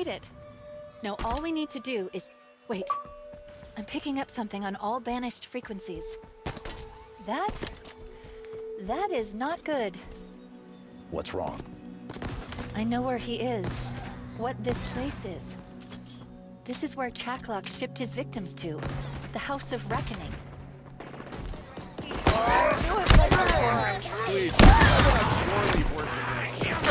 We made it. Now all we need to do is... Wait. I'm picking up something on all banished frequencies. That... That is not good. What's wrong? I know where he is. What this place is. This is where Chak 'Lok shipped his victims to. The House of Reckoning. Please, I'm gonna leave worse than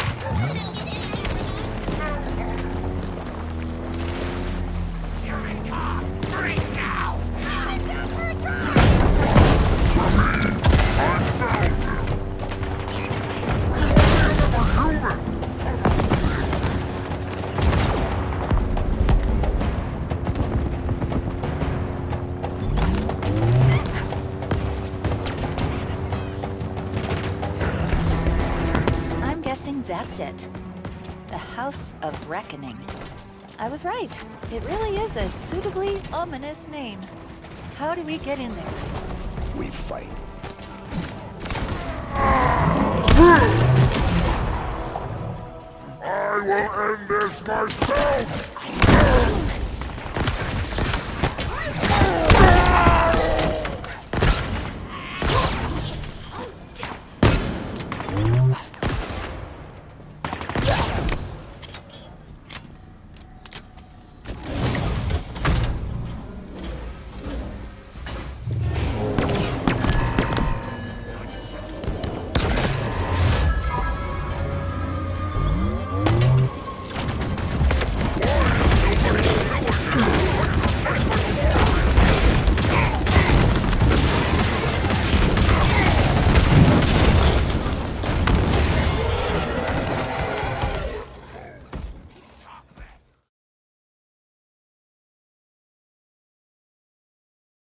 Reckoning. I was right. It really is a suitably ominous name. How do we get in there? We fight. I will end this myself!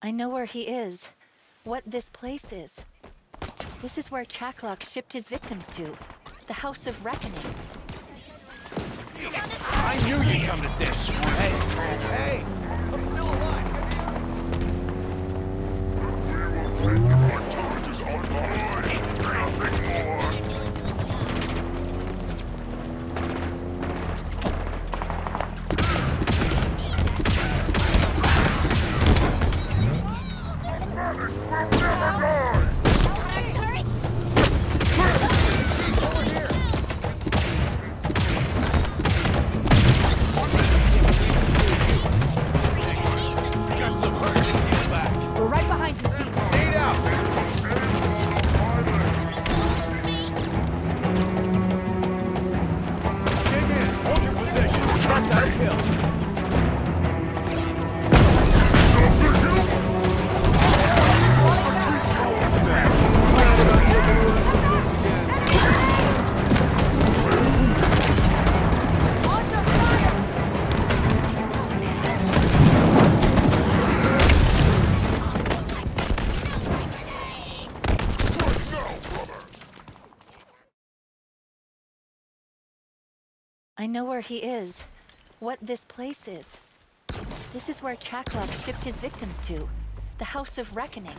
I know where he is. What this place is. This is where Chak 'Lok shipped his victims to. The House of Reckoning. I knew you'd come to this. Hey, hey, I'm still alive. We will take your activities online. Nothing more. Where he is. What this place is. This is where Chak 'Lok shipped his victims to. The House of Reckoning.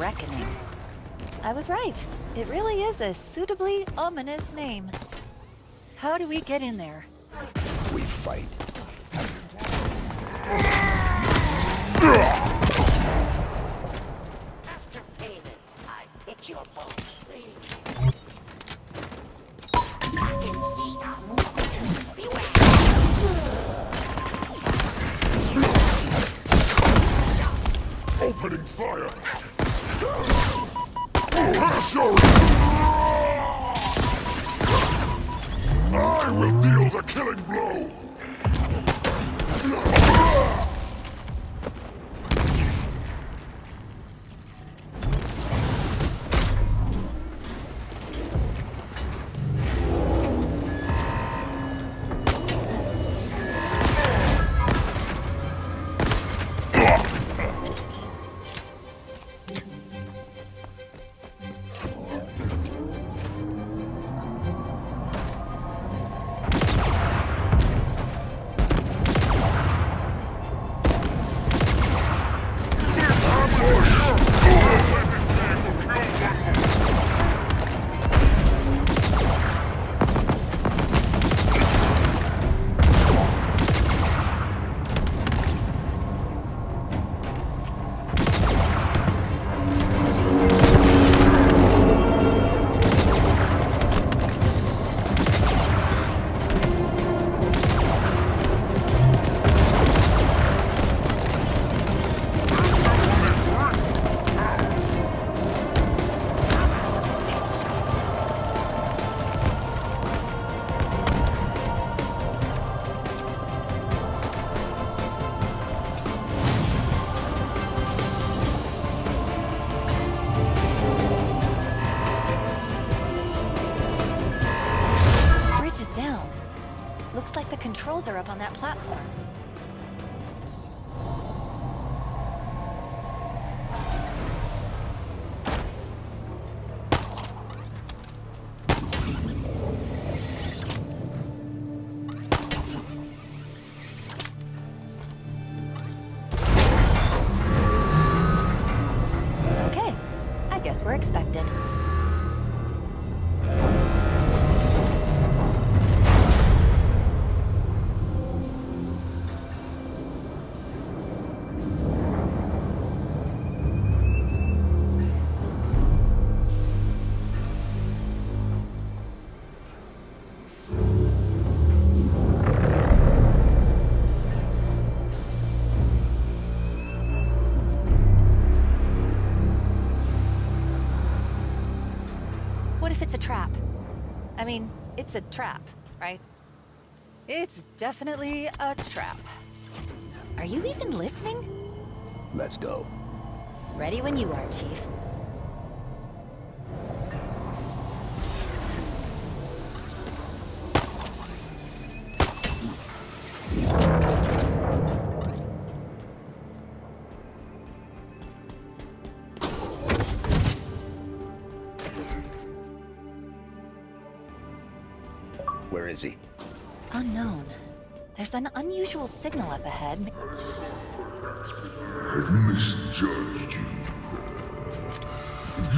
Reckoning. I was right. It really is a suitably ominous name. How do we get in there? We fight. the controls are up on that platform. It's a trap, right? It's definitely a trap. Are you even listening? Let's go. Ready when you are, Chief. Where is he? Unknown. There's an unusual signal up ahead. I had misjudged you.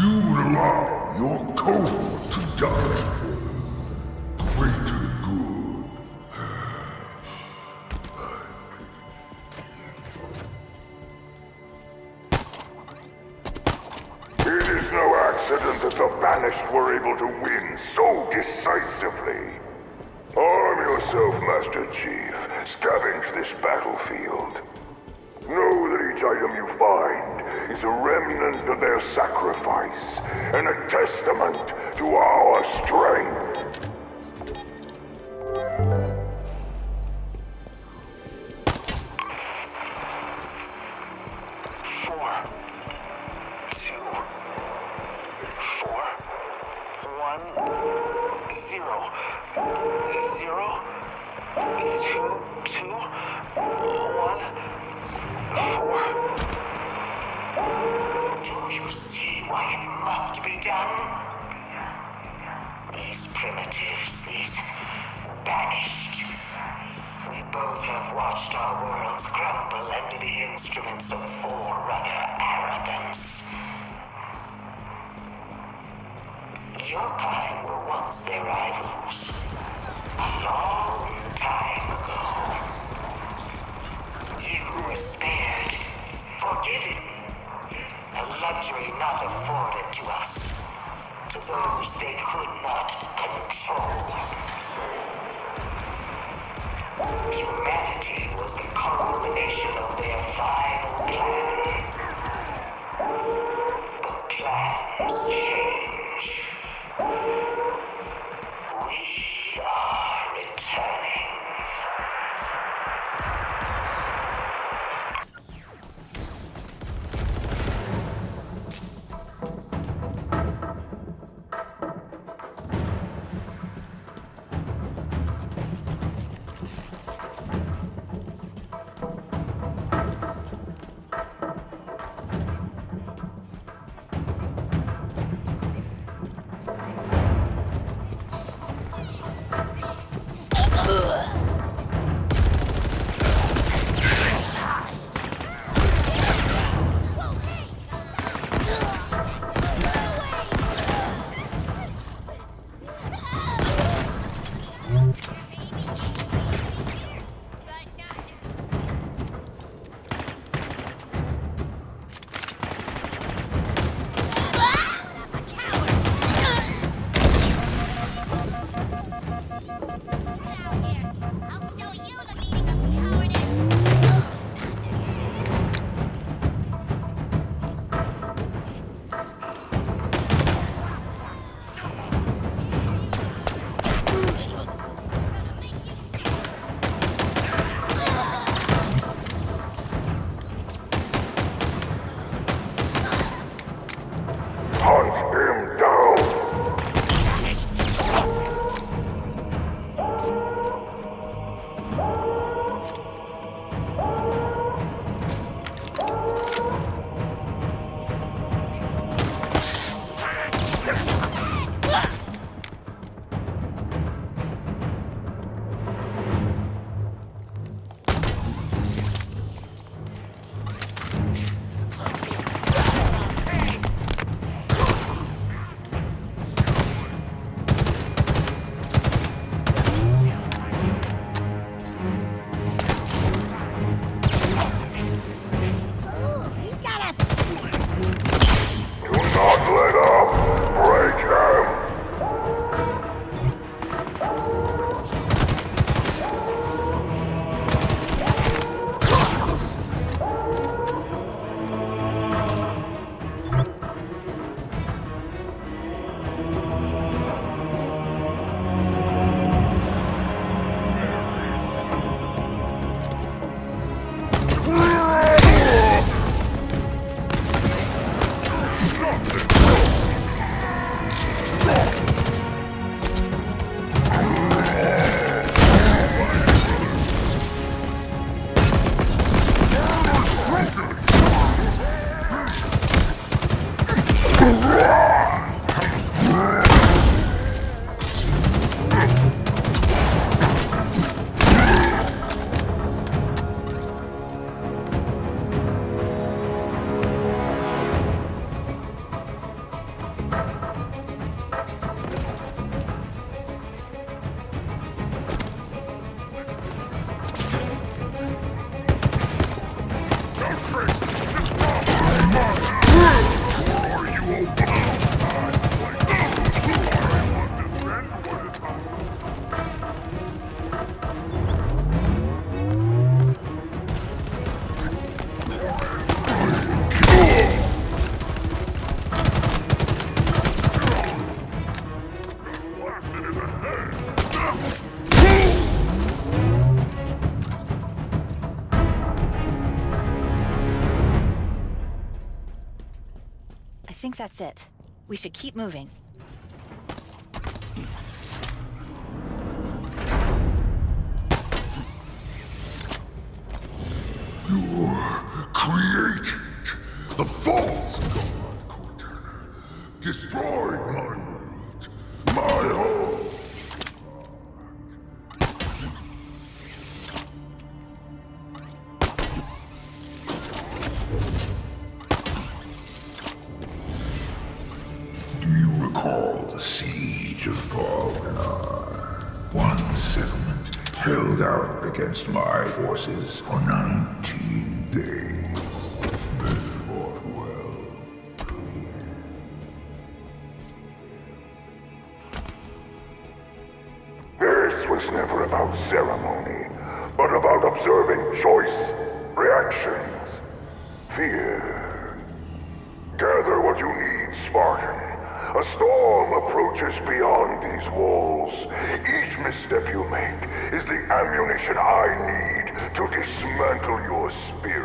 You would allow your code to die. Is a remnant of their sacrifice and a testament to our strength. Your kind were once their rivals. It. We should keep moving. created your spirit.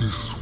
isso.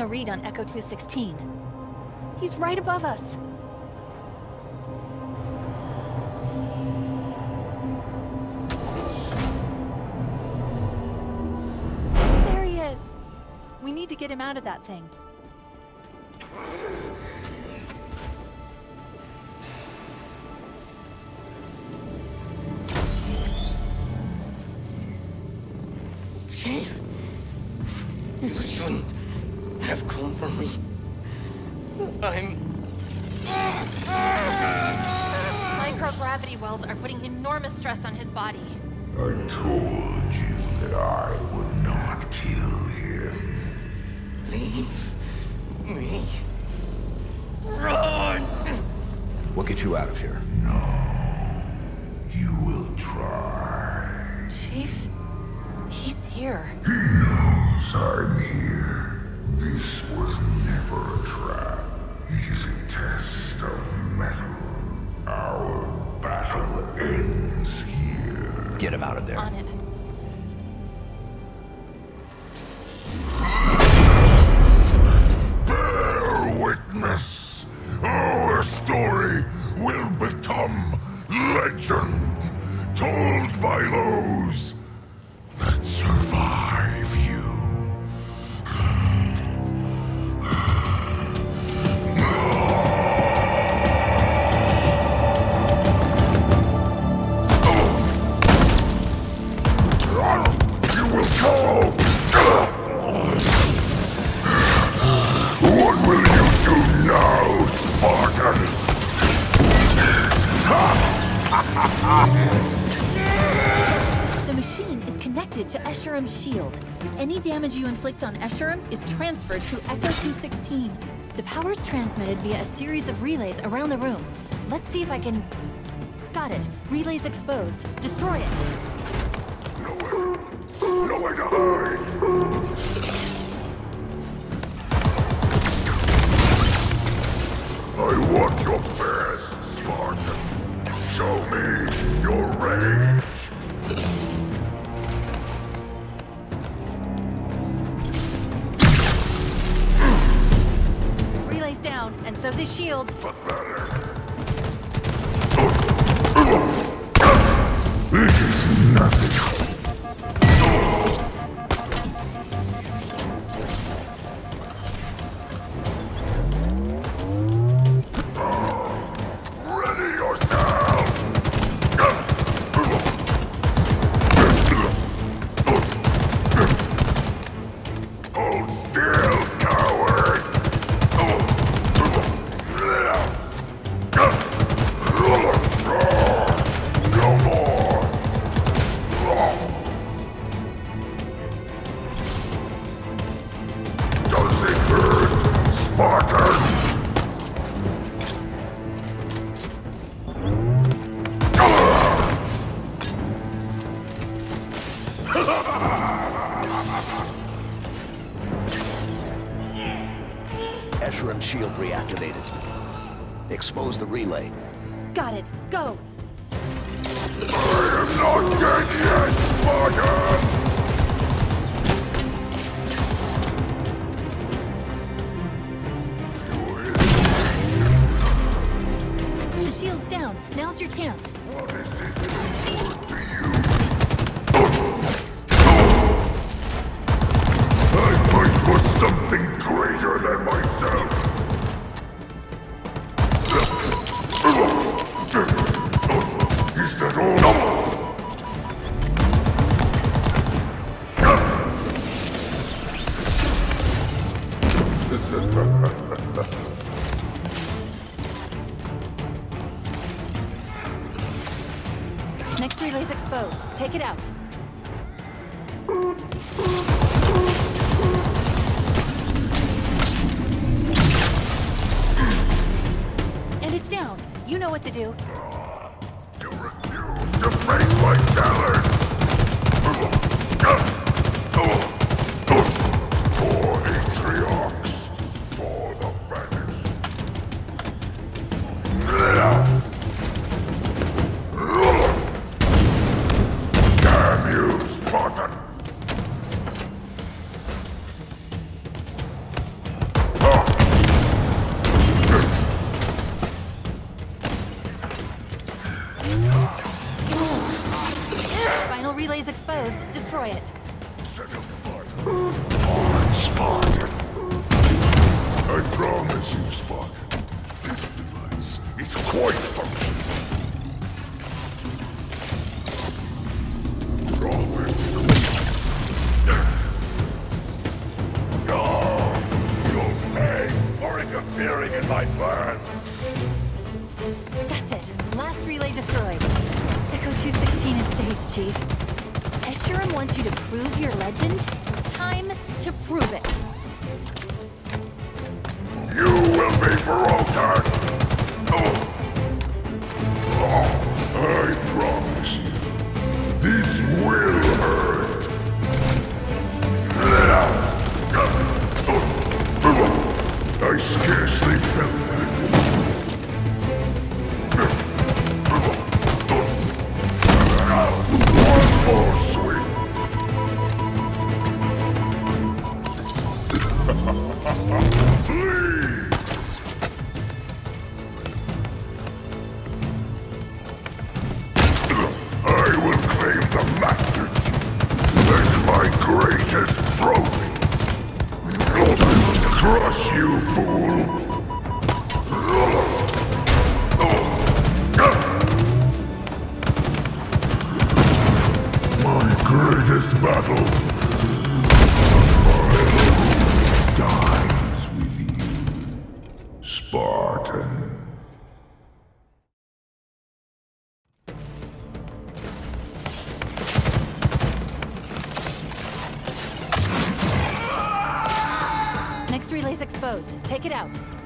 a read on Echo 216. He's right above us. There he is. We need to get him out of that thing. Enormous stress on his body. I told you that I would not kill him. Leave me. Run! We'll get you out of here. No. You will try. Chief, he's here. He knows I'm here. This was never a trap. It is a test of Get him out of there. On it. Escharum is transferred to Echo 216. The power's transmitted via a series of relays around the room. Let's see if I can... Got it. Relays exposed. Destroy it. Nowhere, nowhere to hide. Next relay's exposed. Take it out. And it's down. You know what to do. You refuse to face my challenge! prove your legend? Time to prove it. You will be broken! Oh. Oh, I promise you, this will Take it out.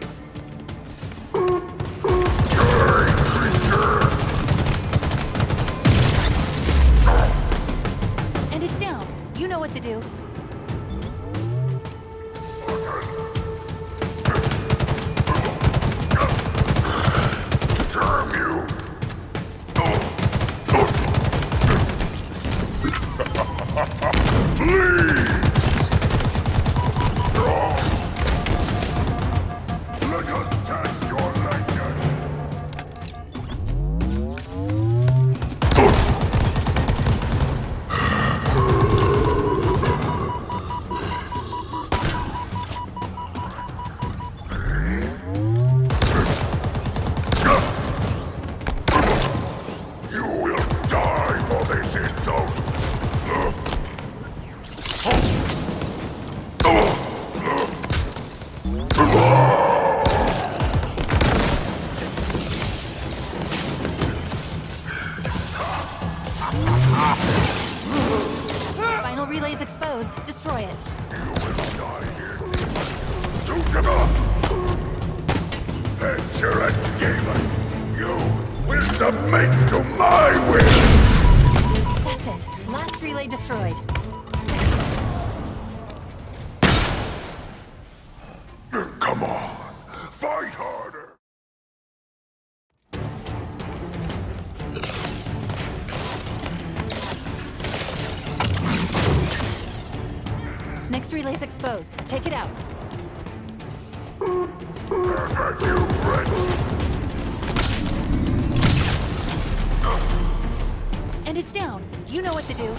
Six relays exposed. Take it out. Have you? And it's down. You know what to do.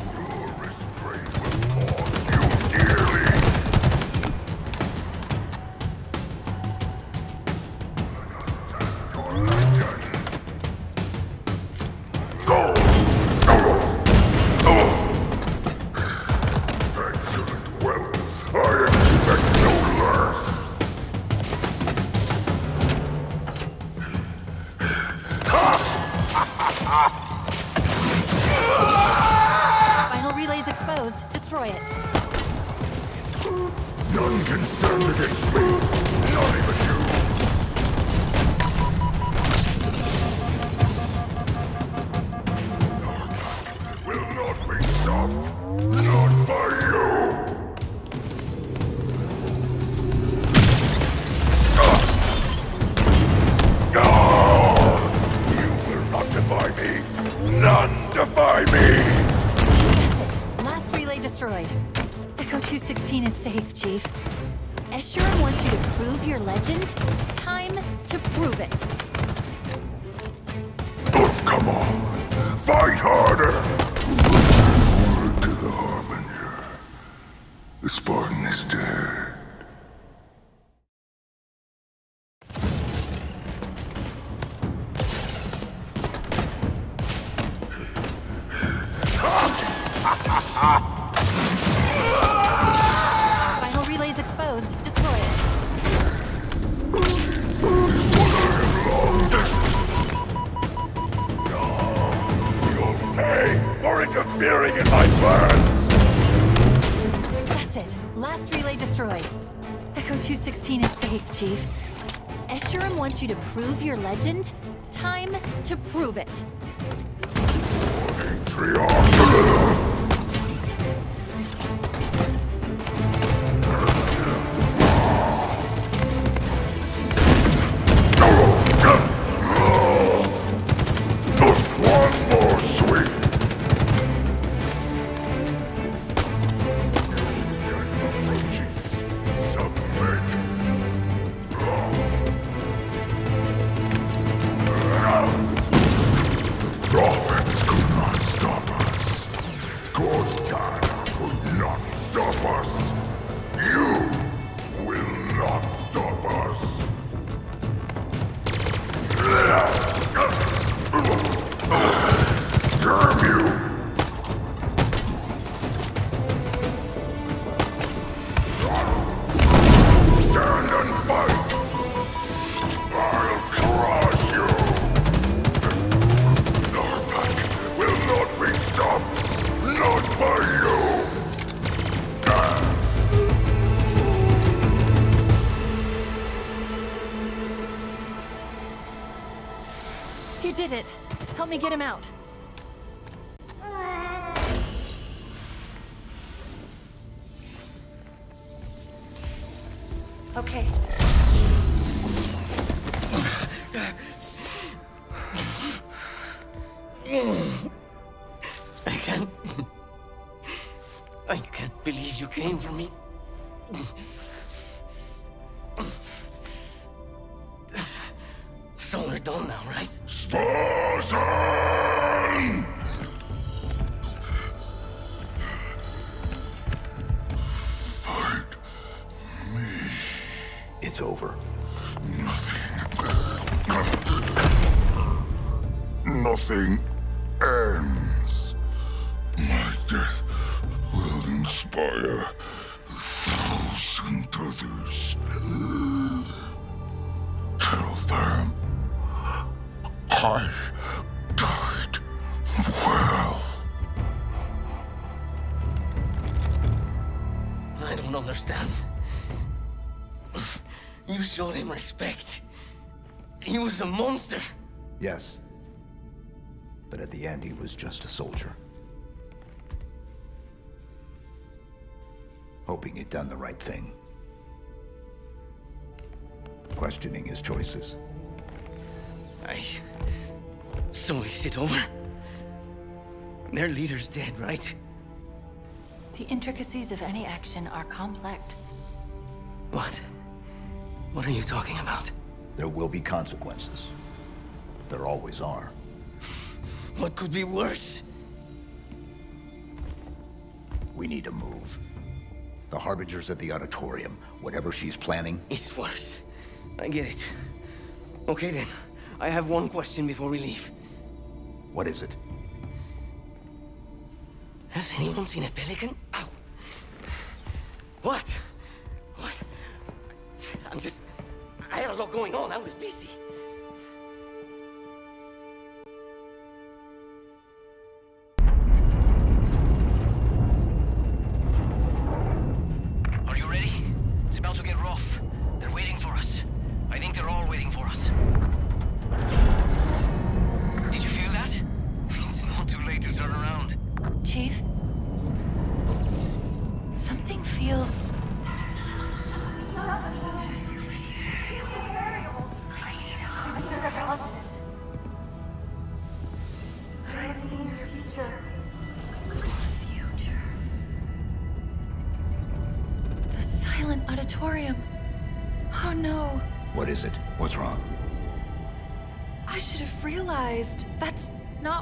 Chief. Wants you to prove your legend? Time to prove it. Oh, come on. Fight harder! Word to the Harbinger. The Spartan it. Nothing ends. My death will inspire a thousand others. Tell them I died well. I don't understand. You showed him respect. He was a monster. Yes. But at the end, he was just a soldier. Hoping he'd done the right thing. Questioning his choices. I. So is it over? Their leader's dead, right? The intricacies of any action are complex. What? What are you talking about? There will be consequences. There always are. What could be worse? We need to move. The Harbingers at the auditorium, whatever she's planning, It's worse. I get it. Okay then. I have one question before we leave. what is it? Has anyone seen a pelican? Ow. What? What? I'm just. I had a lot going on. I was busy.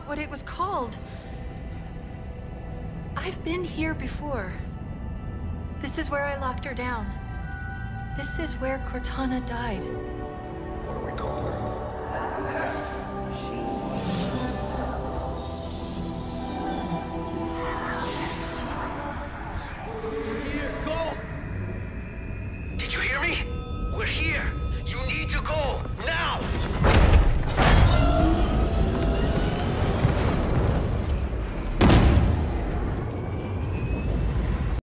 What it was called. I've been here before. This is where I locked her down. This is where Cortana died.